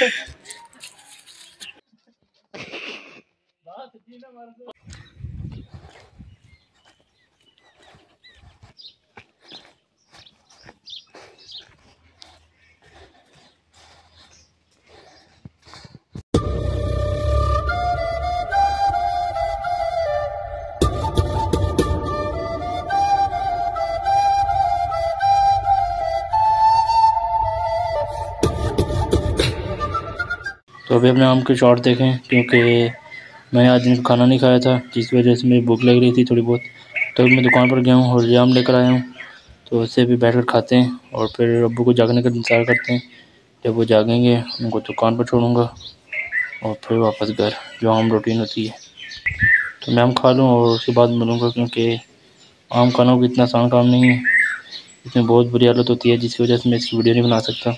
تو ابھی اپنے آم کے شارٹ دیکھیں، کیونکہ میں نے آج دن کھانا نہیں کھایا تھا، جس کی وجہ سے میری بھوک لگ رہی تھی تھوڑی بہت۔ تو میں دکان پر گیا ہوں، اور جام لے کر آیا ہوں۔ تو اسے بھی بیٹھ کر کھاتے ہیں، اور پھر ابو کو جاگنے کا انتظار کرتے ہیں۔ جب وہ جاگیں گے، ان کو دکان پر چھوڑوں گا، اور پھر واپس گھر، جو عام روٹین ہوتی ہے۔ تو میں آم کھا لوں، اور اس کے بعد ملوں گا، کیونکہ آم کھانا بھی اتنا آسان کام نہیں ہے۔ اس میں بہت بری حالت ہوتی ہے، جس کی وجہ سے میں اس کی ویڈیو نہیں بنا سکتا۔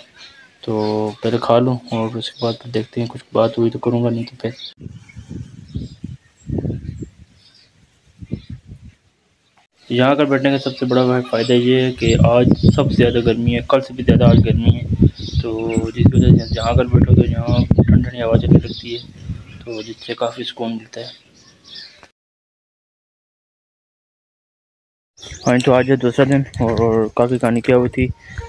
تو پہلے کھا لوں اور اس کے بعد پھر دیکھتے ہیں، کچھ بات ہوئی تو کروں گا، نہیں تو پھر۔ یہاں کر بیٹھنے کا سب سے بڑا فائدہ یہ ہے کہ آج سب سے زیادہ گرمی ہے، کل سے بھی زیادہ آج گرمی ہے۔ تو جس وجہ سے جہاں کر بیٹھو تو یہاں ٹھنڈ ٹھنڈی ہوا چلنے لگتی ہے، تو جس سے کافی سکون ملتا ہے۔ ہاں تو آج ہے دوسرا دن اور کافی کہانی کیا ہوئی تھی۔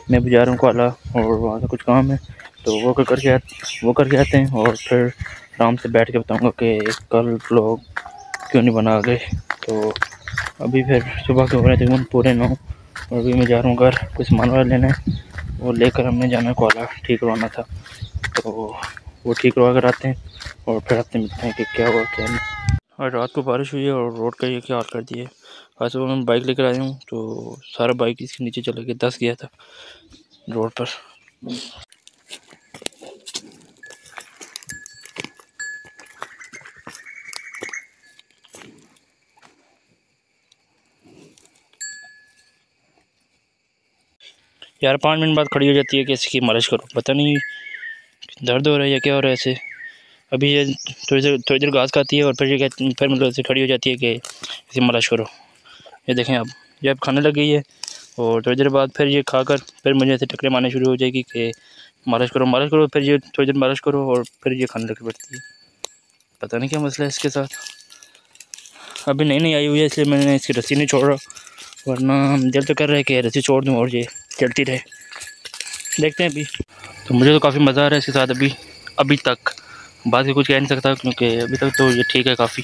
میں بھی جا رہا ہوں کالا اور وہاں سے کچھ کام ہے۔ تو وہ کر کے وہ کر کے آتے ہیں۔ اور پھر آرام سے بیٹھ کے بتاؤں گا کہ کل لوگ کیوں نہیں بنا گئے۔ تو ابھی پھر صبح کے ہو رہے تقریباً پورے نو۔ اور ابھی میں جا رہا ہوں گھر، کچھ سامان والا لینا ہے۔ وہ لے کر ہم نے جانا کالا ٹھیک کروانا تھا۔ تو وہ ٹھیک کروا کر آتے ہیں۔ اور پھر ہفتے ملتے ہیں کہ کیا ہوا، کیا نہیں۔ اور رات کو بارش ہوئی ہے اور روڈ کا یہ کیا حال کر دیا ہے آج صبح میں بائک لے کر آیا ہوں، تو سارا بائک اس کے نیچے چلا کے دس گیا تھا روڈ پر۔ یار، پانچ منٹ بعد کھڑی ہو جاتی ہے کہ اس کی مالش کرو۔ پتہ نہیں درد ہو رہا ہے یا کیا ہو رہا ہے ایسے ابھی یہ تھوڑی دیر تھوڑی دیر گھاس کھاتی ہے اور پھر یہ پھر مطلب ایسے کھڑی ہو جاتی ہے کہ اسی مالش کرو۔ یہ دیکھیں اب یہ اب کھانے لگ گئی ہے اور تھوڑی دیر بعد پھر یہ کھا کر پھر مجھے ایسے ٹکرے مارنے شروع ہو جائے گی کہ مالش کرو مالش کرو، پھر یہ تھوڑی دیر مالش کرو اور پھر یہ کھانے لگ بیٹھتی ہے۔ پتہ نہیں کیا مسئلہ ہے اس کے ساتھ۔ ابھی نئی نئی آئی ہوئی ہے اس لیے میں نے اس کی رسی نہیں چھوڑ رہا ورنہ ہم دل تو کر رہے کہ رسی چھوڑ دوں اور یہ چلتی رہے۔ دیکھتے ہیں ابھی۔ تو مجھے تو کافی مزہ آ رہا ہے اس کے ساتھ ابھی ابھی تک۔ بعد کچھ کہہ نہیں سکتا کیونکہ ابھی تک تو یہ ٹھیک ہے کافی۔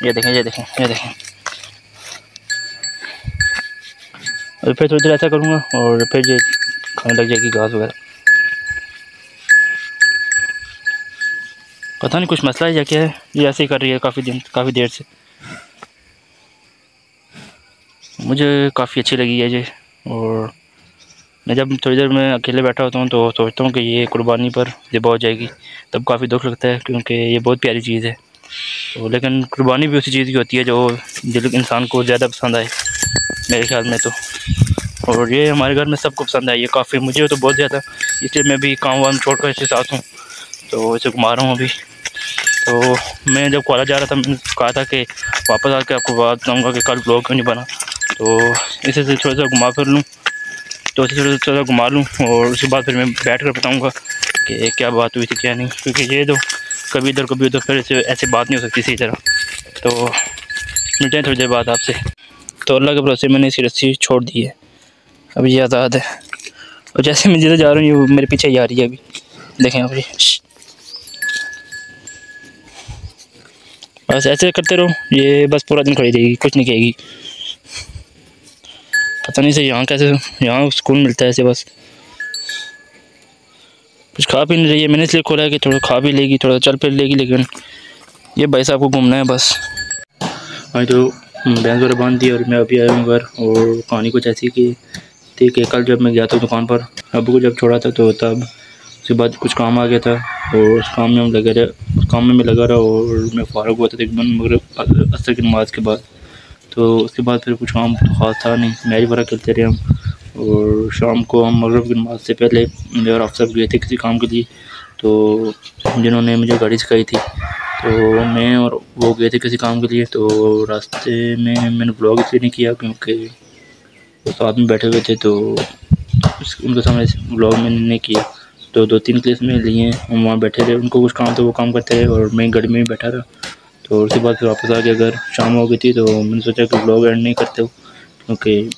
یہ دیکھیں یہ دیکھیں یہ دیکھیں۔ اور پھر تھوڑی دیر ایسا کروں گا اور پھر یہ کھانے لگ جائے گی گھاس وغیرہ۔ پتہ نہیں کچھ مسئلہ ہے یا کیا ہے، یہ ایسے ہی کر رہی ہے کافی دن، کافی دیر سے۔ مجھے کافی اچھی لگی ہے یہ، اور میں جب تھوڑی دیر میں اکیلے بیٹھا ہوتا ہوں تو سوچتا ہوں کہ یہ قربانی پر ذبح ہو جائے گی۔ تب کافی دکھ لگتا ہے کیونکہ یہ بہت پیاری چیز ہے۔ لیکن قربانی بھی اسی چیز کی ہوتی ہے جو دل انسان کو زیادہ پسند آئے۔ میرے خیال میں تو۔ اور یہ ہمارے گھر میں سب کو پسند آئی یہ کافی مجھے تو بہت زیادہ، اس لیے میں بھی کام وام چھوڑ کر اسے ساتھ ہوں۔ تو اسے گھما رہا ہوں ابھی۔ تو میں جب کوالا جا رہا تھا، میں نے کہا تھا کہ واپس آ کے آپ کو بات کہوں گا کہ کل بلاگ کیوں نہیں بنا۔ تو اسے سے تھوڑا سا گھما پھر لوں۔ تو اسے تھوڑا سا گھما لوں اور اس کے بعد پھر میں بیٹھ کر بتاؤں گا کہ کیا بات ہوئی تھی، کیا نہیں۔ کیونکہ یہ تو کبھی ادھر کبھی ادھر پھر اسے ایسے بات نہیں ہو سکتی، اسی طرح۔ تو ملتے ہیں تھوڑی دیر بعد آپ سے۔ تو اللہ کے بھروسے میں نے اسی رسی چھوڑ دی ہے۔ ابھی یہ آزاد ہے۔ اور جیسے میں جدھر جا رہا ہوں، یہ میرے پیچھے ہی آ رہی ہے ابھی۔ دیکھیں ابھی بس ایسے کرتے رہو، یہ بس پورا دن کھڑی رہے گی، کچھ نہیں کہے گی۔ پتہ نہیں سے یہاں کیسے، یہاں سکون ملتا ہے ایسے بس۔ کچھ کھا پی نہیں رہی ہے۔ میں نے اس لیے کھولا ہے کہ تھوڑا کھا بھی لے گی، تھوڑا چل پھر لے گی، لیکن یہ بھائی صاحب کو گھومنا ہے بس۔ ہاں تو بھینس وغیرہ باندھ دی اور میں ابھی آیا ہوں گھر اور کہانی کچھ ایسی کی تھی کہ کل جب میں گیا تھا دکان پر ابو کو جب چھوڑا تھا تو تب اس کے بعد کچھ کام آ گیا تھا اور اس کام میں ہم لگے رہے، اس کام میں میں لگا رہا اور میں فارغ ہوا تھا تقریباً مغرب عصر کی نماز کے بعد۔ تو اس کے بعد پھر کچھ کام خاص تھا نہیں میچ وغیرہ کھیلتے رہے ہم۔ اور شام کو ہم مغرب کی نماز سے پہلے میرے اور افسر گئے تھے کسی کام کے لیے، تو جنہوں نے مجھے گاڑی سکھائی تھی تو میں اور وہ گئے تھے کسی کام کے لیے تو راستے میں میں نے بلاگ اس لیے نہیں کیا کیونکہ وہ ساتھ میں بیٹھے ہوئے تھے تو ان کے سامنے بلاگ میں نے نہیں کیا۔ تو دو تین کلپس میں لیے، ہم وہاں بیٹھے رہے۔ ان کو کچھ کام تھا، وہ کام کرتے رہے اور میں گاڑی میں بھی بیٹھا رہا تو اس کے بعد پھر واپس آ کے اگر شام ہو گئی تھی تو میں نے سوچا کہ بلاگ اینڈ نہیں کرتے ہو کیونکہ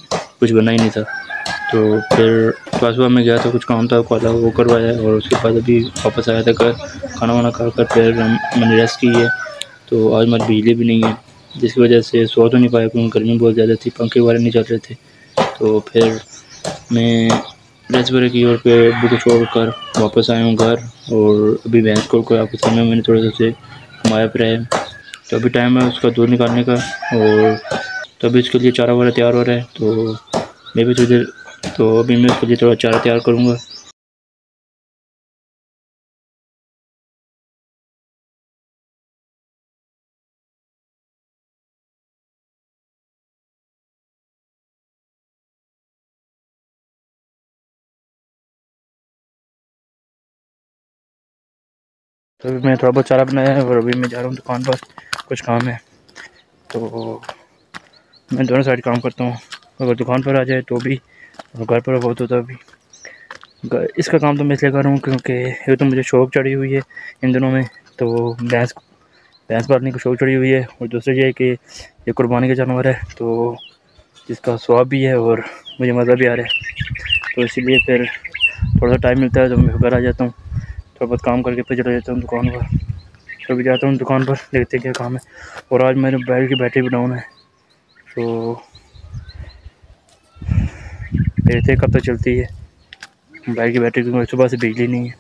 کچھ بنا ہی نہیں تھا۔ تو پھر صبح میں گیا تھا کچھ کام تھا کالا وہ کروایا اور اس کے بعد ابھی واپس آیا تھا گھر، کھانا وانا کھا کر پھر میں نے ریسٹ کی ہے۔ تو آج ہماری بجلی بھی نہیں ہے، جس کی وجہ سے سو تو نہیں پایا، کیونکہ گرمی بہت زیادہ تھی، پنکھے والے نہیں چل رہے تھے۔ تو پھر میں ریس برے کی اور پہ ابو کو چھوڑ کر واپس آیا ہوں گھر۔ اور ابھی بھینس کو واپس آنے میں نے تھوڑا سا اسے گھمایا پھر ہے۔ تو ابھی ٹائم ہے اس کا دودھ نکالنے کا اور تو ابھی اس کے لیے چارہ وغیرہ تیار ہو رہا ہے۔ تو میں بھی تھوڑی دیر تو ابھی میں اس کے لیے تھوڑا چارہ تیار کروں گا۔ تو ابھی میں تھوڑا بہت چارہ بنایا ہے اور ابھی میں جا رہا ہوں دکان پر۔ کچھ کام ہے۔ تو میں دونوں سائڈ کام کرتا ہوں۔ اگر دکان پر آ جائے تو بھی۔ اور گھر پر بہت ہوتا بھی اس کا کام تو میں اس لیے کر رہا ہوں کیونکہ یہ تو مجھے شوق چڑھی ہوئی ہے ان دنوں میں، تو بھینس بھینس پالنے کی شوق چڑھی ہوئی ہے۔ اور دوسرا یہ ہے کہ یہ قربانی کا جانور ہے، تو اس کا سواب بھی ہے اور مجھے مزہ بھی آ رہا ہے۔ تو اسی لیے پھر تھوڑا سا ٹائم ملتا ہے تو میں گھر آ جاتا ہوں۔ تھوڑا بہت کام کر کے پھر چلا جاتا ہوں دکان پر۔ تو ابھی جاتا ہوں دکان پر، دیکھتے کیا کام ہے۔ اور آج میرے موبائل کی بیٹری بھی ڈاؤن ہے۔ تو دیکھتے کب تک چلتی ہے؟ موبائل کی بیٹری کیونکہ صبح سے بجلی نہیں ہے۔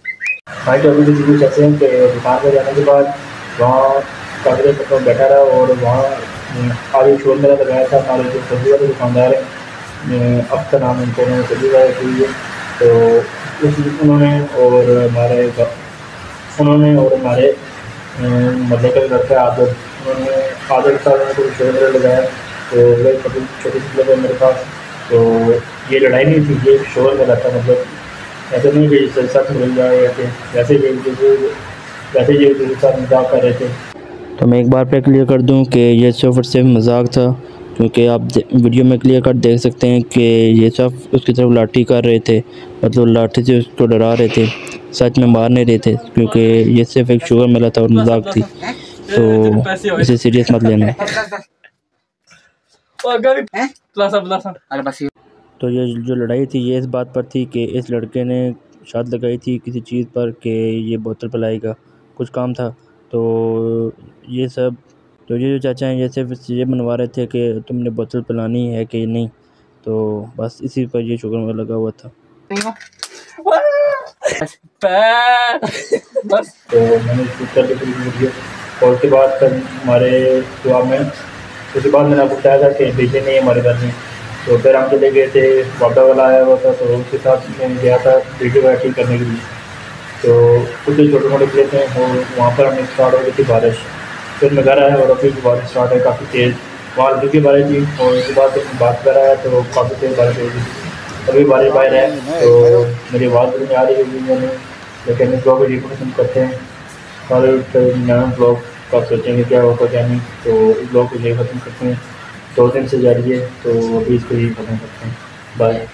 ہائی تو ابھی بھی کہتے ہیں کہ دکان پہ جانے کے بعد وہاں کافی دیر تک بیٹھا رہا اور وہاں آگے چھوڑ میرا لگایا تھا ہمارے جو سبزی والے دکاندار ہیں اب کا نام ان کو انہوں نے سبزی والا کی ہے۔ تو اس انہوں نے اور ہمارے انہوں نے اور ہمارے مدد کا لڑکا عادت انہوں نے عادت کا کو شور میرا لگایا تو چھوٹی چھوٹی سی لگا میرے پاس تو یہ لڑائی نہیں تھی یہ شور کا تھا مطلب ایسا نہیں کہ سخت مل جائے یا ویسے ویسے یہ ساتھ مذاق کر رہے تھے۔ تو میں ایک بار پہ کلیئر کر دوں کہ یہ صرف اور صرف مذاق تھا کیونکہ آپ ویڈیو میں کلیئر کر دیکھ سکتے ہیں کہ یہ صرف اس کی طرف لاٹھی کر رہے تھے۔ مطلب لاٹھی سے اس کو ڈرا رہے تھے سچ میں مار نہیں رہے تھے کیونکہ یہ صرف ایک شوگر ملا تھا اور مذاق تھی۔ تو اسے سیریس مت لینا۔ تو یہ جو لڑائی تھی یہ اس بات پر تھی کہ اس لڑکے نے شاد لگائی تھی کسی چیز پر کہ یہ بوتل پلائے گا۔ کچھ کام تھا۔ تو یہ سب تو یہ جو چاچا ہیں یہ صرف یہ بنوا رہے تھے کہ تم نے بوتل پلانی ہے کہ نہیں۔ تو بس اسی پر یہ میں لگا ہوا تھا۔ تو میں نے اور اس کے بعد ہمارے جواب میں اس کے بعد میں نے آپ کو بتایا تھا کہ بجلی نہیں ہے ہمارے گھر میں۔ تو پھر ہم چلے گئے تھے واٹا والا آیا ہوا تھا، تو اس کے ساتھ میں گیا تھا ویڈیو ایڈیٹنگ کرنے کے لیے۔ تو کچھ چھوٹے موٹے پلیس ہیں اور وہاں پر ہمیں اسٹارٹ ہو گئی تھی بارش۔ پھر میں گھر آیا اور ابھی بھی بارش اسٹارٹ ہے، کافی تیز۔ وہاں ہلکی کی بارش تھی اور اس کے بعد جب بات کر رہا ہے تو کافی تیز بارش ہو گئی ابھی بارش باہر ہے، تو میری آواز بھی نہیں آ رہی ہوگی۔ میں نے لیکن اس بلاگ کو پسند کرتے ہیں اور نیا بلاگ تو آپ سوچیں گے کیا ہوگا کیا نہیں تو اس بلاگ کو یہ ختم کرتے ہیں۔ دو دن سے جاری ہے، تو ابھی اس کو یہ ختم کرتے ہیں۔ بائے